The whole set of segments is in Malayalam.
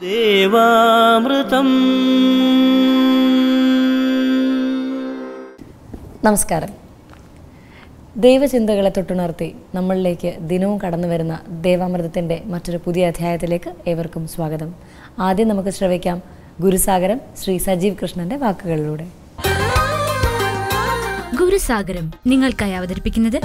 ദേവാമൃതം. നമസ്കാരം. ദൈവചിന്തകളെ തൊട്ടുണർത്തി നമ്മളിലേക്ക് ദിനവും കടന്നു വരുന്ന ദേവാമൃതത്തിന്റെ മറ്റൊരു പുതിയ അധ്യായത്തിലേക്ക് ഏവർക്കും സ്വാഗതം. ആദ്യം നമുക്ക് ശ്രവിക്കാം ഗുരുസാഗരം ശ്രീ സജീവ് കൃഷ്ണന്റെ വാക്കുകളിലൂടെ. ഗുരുസാഗരം നിങ്ങൾക്കായി അവതരിപ്പിക്കുന്നത്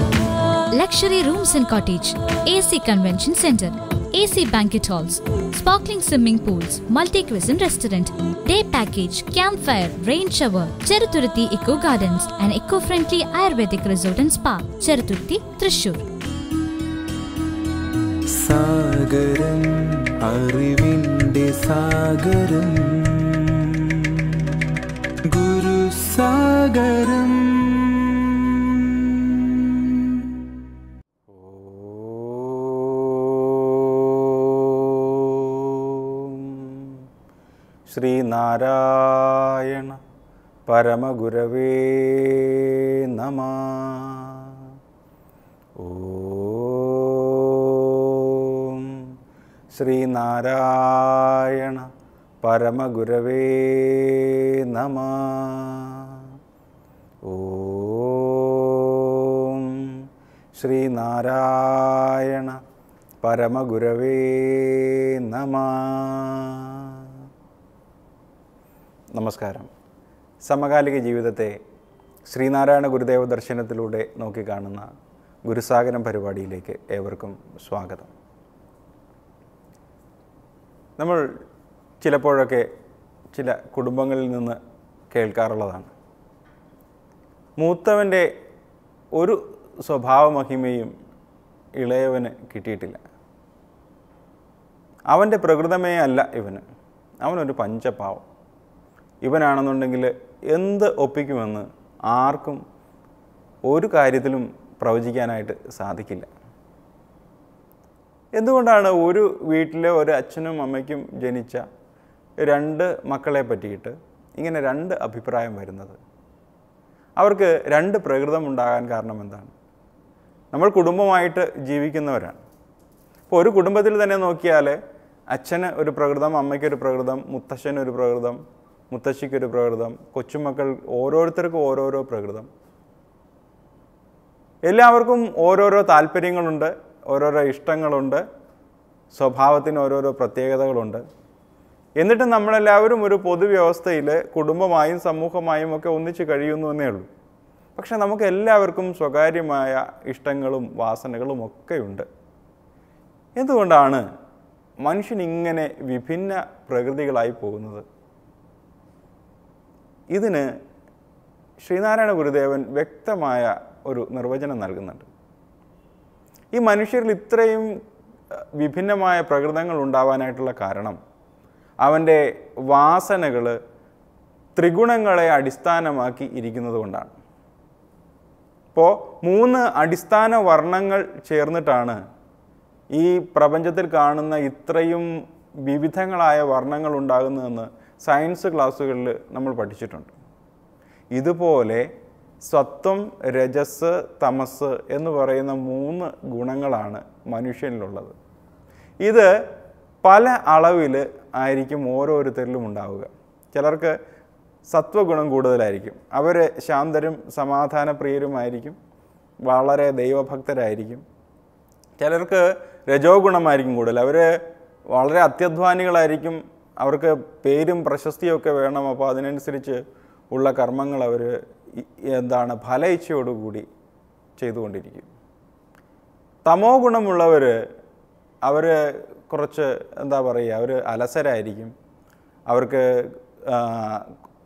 luxury rooms and cottage A C convention centre. A C banquet halls sparkling swimming pools multi cuisine restaurant day package camp fire rain shower Cheruthuruthy eco gardens and eco friendly ayurvedic resort and spa Cheruthuruthy Thrissur സാഗരം അറിവിന്റെ സാഗരം. ഗുരുസാഗരം. ശ്രീനാരായണ പരമഗുരവേ നമ. ഓം ശ്രീനാരായണ പരമഗുരവേ നമ. ഓം ശ്രീനാരായണ പരമഗുരവേ നമ. നമസ്കാരം. സമകാലിക ജീവിതത്തെ ശ്രീനാരായണ ഗുരുദേവ ദർശനത്തിലൂടെ നോക്കിക്കാണുന്ന ഗുരുസാഗരം പരിപാടിയിലേക്ക് ഏവർക്കും സ്വാഗതം. നമ്മൾ ചിലപ്പോഴൊക്കെ ചില കുടുംബങ്ങളിൽ നിന്ന് കേൾക്കാറുള്ളതാണ്. മൂത്തവന്റെ ഒരു സ്വഭാവമഹിമയും ഇളയവന് കിട്ടിയിട്ടില്ല. അവന്റെ പ്രകൃതമേ അല്ല ഇവന്. അവനൊരു പഞ്ചപാവം. ഇവനാണെന്നുണ്ടെങ്കിൽ എന്ത് ഒപ്പിക്കുമെന്ന് ആർക്കും ഒരു കാര്യത്തിലും പ്രവചിക്കാനായിട്ട് സാധിക്കില്ല. എന്തുകൊണ്ടാണ് ഒരു വീട്ടിലെ ഒരു അച്ഛനും അമ്മയ്ക്കും ജനിച്ച രണ്ട് മക്കളെ പറ്റിയിട്ട് ഇങ്ങനെ രണ്ട് അഭിപ്രായം വരുന്നത്? അവർക്ക് രണ്ട് പ്രകൃതം ഉണ്ടാകാൻ കാരണം എന്താണ്? നമ്മൾ കുടുംബമായിട്ട് ജീവിക്കുന്നവരാണ്. അപ്പോൾ ഒരു കുടുംബത്തിൽ തന്നെ നോക്കിയാൽ അച്ഛന് ഒരു പ്രകൃതം അമ്മയ്ക്കൊരു പ്രകൃതം മുത്തശ്ശന് ഒരു പ്രകൃതം മുത്തശ്ശിക്കൊരു പ്രകൃതം കൊച്ചുമക്കൾ ഓരോരുത്തർക്കും ഓരോരോ പ്രകൃതം. എല്ലാവർക്കും ഓരോരോ താല്പര്യങ്ങളുണ്ട് ഓരോരോ ഇഷ്ടങ്ങളുണ്ട് സ്വഭാവത്തിന് ഓരോരോ പ്രത്യേകതകളുണ്ട്. എന്നിട്ട് നമ്മളെല്ലാവരും ഒരു പൊതുവ്യവസ്ഥയിൽ കുടുംബമായും സമൂഹമായും ഒക്കെ ഒന്നിച്ച് കഴിയുന്നു എന്നേ ഉള്ളൂ. പക്ഷെ നമുക്ക് എല്ലാവർക്കും സ്വകാര്യമായ ഇഷ്ടങ്ങളും വാസനകളും ഒക്കെയുണ്ട് എന്തുകൊണ്ടാണ് മനുഷ്യൻ ഇങ്ങനെ വിഭിന്ന പ്രകൃതികളായി പോകുന്നത്? ഇതിന് ശ്രീനാരായണ ഗുരുദേവൻ വ്യക്തമായ ഒരു നിർവചനം നൽകുന്നുണ്ട്. ഈ മനുഷ്യരിൽ ഇത്രയും വിഭിന്നമായ പ്രകൃതങ്ങൾ ഉണ്ടാവാനായിട്ടുള്ള കാരണം അവന്റെ വാസനകൾ ത്രിഗുണങ്ങളെ അടിസ്ഥാനമാക്കി ഇരിക്കുന്നത് കൊണ്ടാണ്. ഇപ്പോൾ മൂന്ന് അടിസ്ഥാന വർണങ്ങൾ ചേർന്നിട്ടാണ് ഈ പ്രപഞ്ചത്തിൽ കാണുന്ന ഇത്രയും വിവിധങ്ങളായ വർണങ്ങൾ ഉണ്ടാകുന്നതെന്ന് സയൻസ് ക്ലാസ്സുകളിൽ നമ്മൾ പഠിച്ചിട്ടുണ്ട്. ഇതുപോലെ സ്വത്വം രജസ് തമസ് എന്ന് പറയുന്ന മൂന്ന് ഗുണങ്ങളാണ് മനുഷ്യനിലുള്ളത്. ഇത് പല അളവിൽ ആയിരിക്കും ഓരോരുത്തരിലും ഉണ്ടാവുക. ചിലർക്ക് സത്വഗുണം കൂടുതലായിരിക്കും. അവർ ശാന്തരും സമാധാനപ്രിയരുമായിരിക്കും വളരെ ദൈവഭക്തരായിരിക്കും. ചിലർക്ക് രജോ ഗുണമായിരിക്കും കൂടുതൽ. അവർ വളരെ അത്യധ്വാനികളായിരിക്കും. അവർക്ക് പേരും പ്രശസ്തിയും ഒക്കെ വേണം. അപ്പോൾ അതിനനുസരിച്ച് ഉള്ള കർമ്മങ്ങൾ അവർ എന്താണ് ഫല ഇച്ഛയോടുകൂടി ചെയ്തുകൊണ്ടിരിക്കും. തമോ ഗുണമുള്ളവർ അവർ കുറച്ച് എന്താ പറയുക അവർ അലസരായിരിക്കും. അവർക്ക്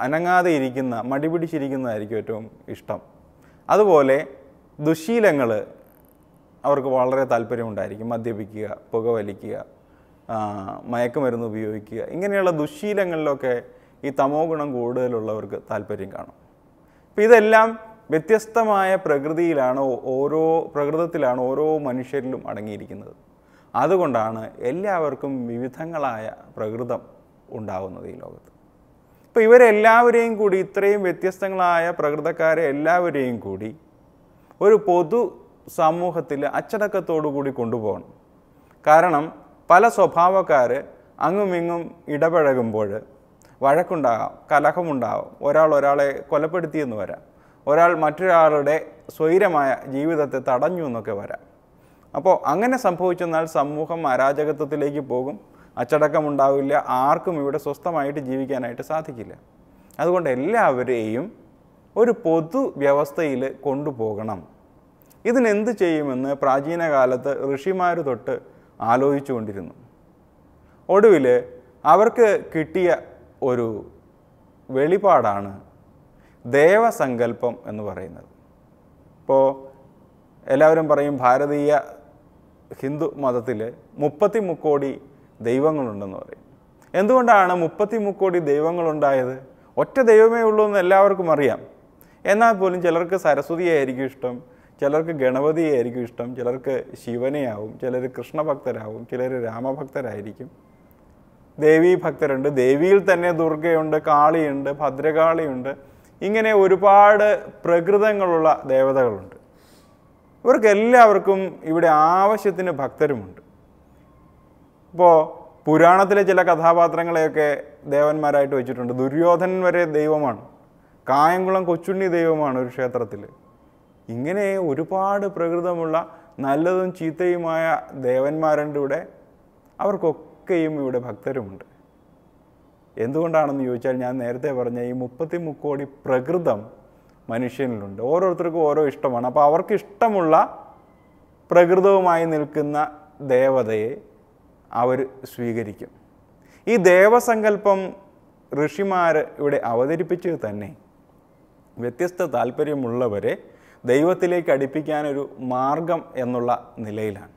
അനങ്ങാതെ ഇരിക്കുന്ന മടി പിടിച്ചിരിക്കുന്നതായിരിക്കും ഏറ്റവും ഇഷ്ടം. അതുപോലെ ദുശീലങ്ങൾ അവർക്ക് വളരെ താല്പര്യമുണ്ടായിരിക്കും. മദ്യപിക്കുക പുകവലിക്കുക മയക്കുമരുന്ന് ഉപയോഗിക്കുക. ഇങ്ങനെയുള്ള ദുശീലങ്ങളിലൊക്കെ ഈ തമോ ഗുണം കൂടുതലുള്ളവർക്ക് താല്പര്യം കാണും. അപ്പം ഇതെല്ലാം വ്യത്യസ്തമായ പ്രകൃതിയിലാണ് ഓരോ പ്രകൃതത്തിലാണ് ഓരോ മനുഷ്യരിലും അടങ്ങിയിരിക്കുന്നത്. അതുകൊണ്ടാണ് എല്ലാവർക്കും വിവിധങ്ങളായ പ്രകൃതം ഉണ്ടാകുന്നത് ഈ ലോകത്ത്. അപ്പോൾ ഇവരെല്ലാവരെയും കൂടി ഇത്രയും വ്യത്യസ്തങ്ങളായ പ്രകൃതക്കാരെ എല്ലാവരെയും കൂടി ഒരു പൊതു സമൂഹത്തിൽ അച്ചടക്കത്തോടു കൂടി കൊണ്ടുപോകണം. കാരണം പല സ്വഭാവക്കാർ അങ്ങും ഇങ്ങും ഇടപഴകുമ്പോൾ വഴക്കുണ്ടാകാം കലഹമുണ്ടാകാം. ഒരാൾ ഒരാളെ കൊലപ്പെടുത്തിയെന്ന് വരാം. ഒരാൾ മറ്റൊരാളുടെ സ്വൈരമായ ജീവിതത്തെ തടഞ്ഞു എന്നൊക്കെ വരാം. അപ്പോൾ അങ്ങനെ സംഭവിച്ചെന്നാൽ സമൂഹം അരാജകത്വത്തിലേക്ക് പോകും. അച്ചടക്കമുണ്ടാവില്ല. ആർക്കും ഇവിടെ സ്വസ്ഥമായിട്ട് ജീവിക്കാനായിട്ട് സാധിക്കില്ല. അതുകൊണ്ട് എല്ലാവരെയും ഒരു പൊതു വ്യവസ്ഥയിൽ കൊണ്ടുപോകണം. ഇതിനെന്ത് ചെയ്യുമെന്ന് പ്രാചീന കാലത്ത് ഋഷിമാർ തൊട്ട് ആലോചിച്ചുകൊണ്ടിരുന്നു. ഒടുവിൽ അവർക്ക് കിട്ടിയ ഒരു വെളിപാടാണ് ദേവസങ്കല്പം എന്ന് പറയുന്നത്. ഇപ്പോൾ എല്ലാവരും പറയും ഭാരതീയ ഹിന്ദു മതത്തിൽ മുപ്പത്തി മുക്കോടി ദൈവങ്ങളുണ്ടെന്ന് പറയും. എന്തുകൊണ്ടാണ് മുപ്പത്തി മുക്കോടി ദൈവങ്ങളുണ്ടായത്? ഒറ്റ ദൈവമേ ഉള്ളൂ എന്ന് എല്ലാവർക്കും അറിയാം. എന്നാൽ പോലും ചിലർക്ക് സരസ്വതിയായിരിക്കും ഇഷ്ടം ചിലർക്ക് ഗണപതിയായിരിക്കും ഇഷ്ടം ചിലർക്ക് ശിവനെയാവും ചിലർ കൃഷ്ണഭക്തരാവും ചിലർ രാമഭക്തരായിരിക്കും. ദേവീ ഭക്തരുണ്ട്. ദേവിയിൽ തന്നെ ദുർഗയുണ്ട് കാളിയുണ്ട് ഭദ്രകാളിയുണ്ട്. ഇങ്ങനെ ഒരുപാട് പ്രകൃതങ്ങളുള്ള ദേവതകളുണ്ട്. ഇവർക്ക് എല്ലാവർക്കും ഇവിടെ ആവശ്യത്തിന് ഭക്തരുമുണ്ട്. ഇപ്പോൾ പുരാണത്തിലെ ചില കഥാപാത്രങ്ങളെയൊക്കെ ദേവന്മാരായിട്ട് വെച്ചിട്ടുണ്ട്. ദുര്യോധനൻ വരെ ദൈവമാണ്. കായംകുളം കൊച്ചുണ്ണി ദൈവമാണ് ഒരു ക്ഷേത്രത്തിൽ ഇങ്ങനെ ഒരുപാട് പ്രകൃതമുള്ള നല്ലതും ചീത്തയുമായ ദേവന്മാരുണ്ട് ഇവിടെ. അവർക്കൊക്കെയും ഇവിടെ ഭക്തരുമുണ്ട്. എന്തുകൊണ്ടാണെന്ന് ചോദിച്ചാൽ ഞാൻ നേരത്തെ പറഞ്ഞ ഈ മുപ്പത്തി മുക്കോടി പ്രകൃതം മനുഷ്യനിലുണ്ട്. ഓരോരുത്തർക്കും ഓരോ ഇഷ്ടമാണ്. അപ്പോൾ അവർക്ക് ഇഷ്ടമുള്ള പ്രകൃതവുമായി നിൽക്കുന്ന ദേവതയെ അവർ സ്വീകരിക്കും. ഈ ദേവസങ്കല്പം ഋഷിമാർ ഇവിടെ അവതരിപ്പിച്ചത് തന്നെ വ്യത്യസ്ത താല്പര്യമുള്ളവരെ ദൈവത്തിലേക്ക് അടുപ്പിക്കാനൊരു മാർഗം എന്നുള്ള നിലയിലാണ്.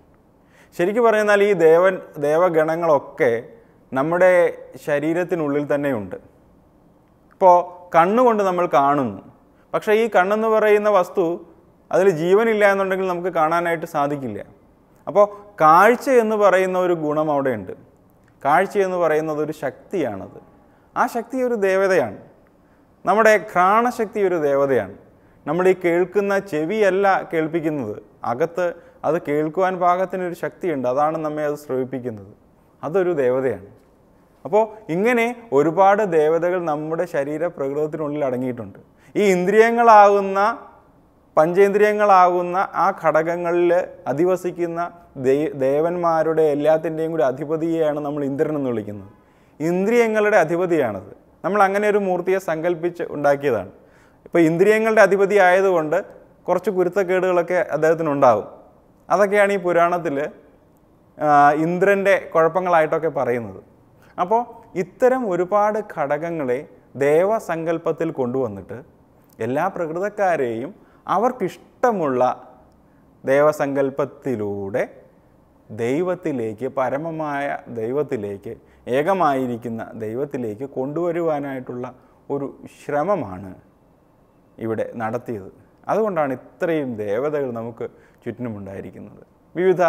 ശരിക്കും പറഞ്ഞാൽ ഈ ദേവൻ ദേവഗണങ്ങളൊക്കെ നമ്മുടെ ശരീരത്തിനുള്ളിൽ തന്നെയുണ്ട്. ഇപ്പോൾ കണ്ണുകൊണ്ട് നമ്മൾ കാണുന്നു. പക്ഷേ ഈ കണ്ണെന്ന് പറയുന്ന വസ്തു അതിൽ ജീവനില്ല എന്നുണ്ടെങ്കിൽ നമുക്ക് കാണാനായിട്ട് സാധിക്കില്ല. അപ്പോൾ കാഴ്ച എന്ന് പറയുന്ന ഒരു ഗുണം അവിടെയുണ്ട്. കാഴ്ച എന്ന് പറയുന്നത് ഒരു ശക്തിയാണത്. ആ ശക്തി ഒരു ദേവതയാണ്. നമ്മുടെ ഘ്രാണശക്തി ഒരു ദേവതയാണ്. നമ്മൾ ഈ കേൾക്കുന്ന ചെവിയല്ല കേൾപ്പിക്കുന്നത്. അകത്ത് അത് കേൾക്കുവാൻ പാകത്തിനൊരു ശക്തിയുണ്ട്. അതാണ് നമ്മെ അത് ശ്രവിപ്പിക്കുന്നത്. അതൊരു ദേവതയാണ്. അപ്പോൾ ഇങ്ങനെ ഒരുപാട് ദേവതകൾ നമ്മുടെ ശരീര പ്രകൃതത്തിനുള്ളിൽ അടങ്ങിയിട്ടുണ്ട്. ഈ ഇന്ദ്രിയങ്ങളാകുന്ന പഞ്ചേന്ദ്രിയങ്ങളാകുന്ന ആ ഘടകങ്ങളിൽ അധിവസിക്കുന്ന ദേവന്മാരുടെ എല്ലാത്തിന്റെയും കൂടി അധിപതിയെയാണ് നമ്മൾ ഇന്ദ്രൻ എന്ന് വിളിക്കുന്നത്. ഇന്ദ്രിയങ്ങളുടെ അധിപതിയാണത്. നമ്മൾ അങ്ങനെ ഒരു മൂർത്തിയെ സങ്കല്പിച്ച് ഉണ്ടാക്കിയതാണ്. ഇപ്പോൾ ഇന്ദ്രിയങ്ങളുടെ അധിപതി ആയതുകൊണ്ട് കുറച്ച് കുരുത്തക്കേടുകളൊക്കെ അദ്ദേഹത്തിനുണ്ടാവും. അതൊക്കെയാണ് ഈ പുരാണത്തിൽ ഇന്ദ്രന്റെ കുഴപ്പങ്ങളായിട്ടൊക്കെ പറയുന്നത്. അപ്പോൾ ഇത്തരം ഒരുപാട് ഘടകങ്ങളെ ദേവസങ്കല്പത്തിൽ കൊണ്ടുവന്നിട്ട് എല്ലാ പ്രകൃതക്കാരെയും അവർക്കിഷ്ടമുള്ള ദേവസങ്കല്പത്തിലൂടെ ദൈവത്തിലേക്ക് പരമമായ ദൈവത്തിലേക്ക് ഏകമായിരിക്കുന്ന ദൈവത്തിലേക്ക് കൊണ്ടുവരുവാനായിട്ടുള്ള ഒരു ശ്രമമാണ് ഇവിടെ നടത്തിയത്. അതുകൊണ്ടാണ് ഇത്രയും ദേവതകൾ നമുക്ക് ചുറ്റിനുമുണ്ടായിരിക്കുന്നത് വിവിധ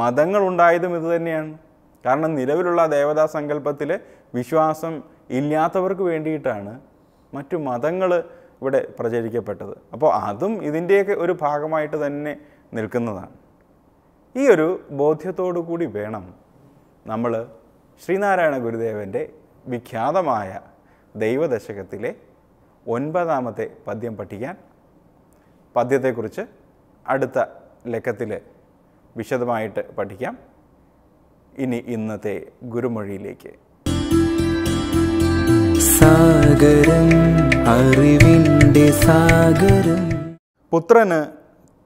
മതങ്ങളുണ്ടായതും ഇത് തന്നെയാണ്. കാരണം നിലവിലുള്ള ദേവതാ സങ്കല്പത്തിൽ വിശ്വാസം ഇല്ലാത്തവർക്ക് വേണ്ടിയിട്ടാണ് മറ്റു മതങ്ങൾ ഇവിടെ പ്രചരിക്കപ്പെട്ടത്. അപ്പോൾ അതും ഇതിന്റെയൊക്കെ ഒരു ഭാഗമായിട്ട് തന്നെ നിൽക്കുന്നതാണ്. ഈ ഒരു ബോധ്യത്തോടു കൂടി വേണം നമ്മൾ ശ്രീനാരായണ ഗുരുദേവന്റെ വിഖ്യാതമായ ദൈവദശകത്തിലെ ഒൻപതാമത്തെ പദ്യം പഠിക്കാൻ പദ്യത്തെക്കുറിച്ച് അടുത്ത ലക്കത്തിൽ വിശദമായിട്ട് പഠിക്കാം. ഇനി ഇന്നത്തെ ഗുരുമൊഴിയിലേക്ക്. സാഗരം അറിവിന്റെ സാഗരം. പുത്രന്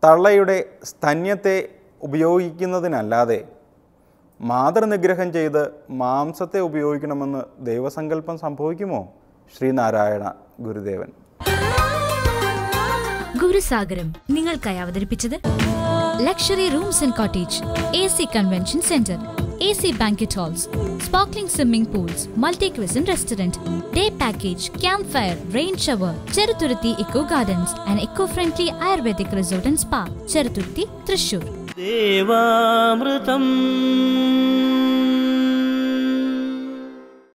തള്ളയുടെ സ്തന്യത്തെ ഉപയോഗിക്കുന്നതിനല്ലാതെ മാതൃനിഗ്രഹം ചെയ്ത് മാംസത്തെ ഉപയോഗിക്കണമെന്ന് ദൈവസങ്കല്പം സംഭവിക്കുമോ? ശ്രീനാരായണ ഗുരുദേവൻ. ഗുരുസാഗരം നിങ്ങൾക്കായി അവതരിപ്പിച്ചത് luxury rooms and cottage A C convention centre A C banquet halls sparkling swimming pools multi cuisine restaurant day package camp fire rain shower Cheruthuruthy eco gardens and eco friendly ayurvedic resort and spa Cheruthuruthy Thrissur ദേവാമൃതം